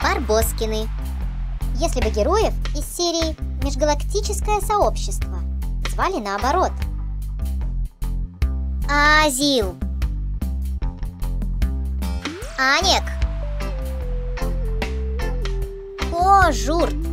Барбоскины. Если бы героев из серии «Межгалактическое сообщество» звали наоборот. Азил. Анек. Кожурт. Журт.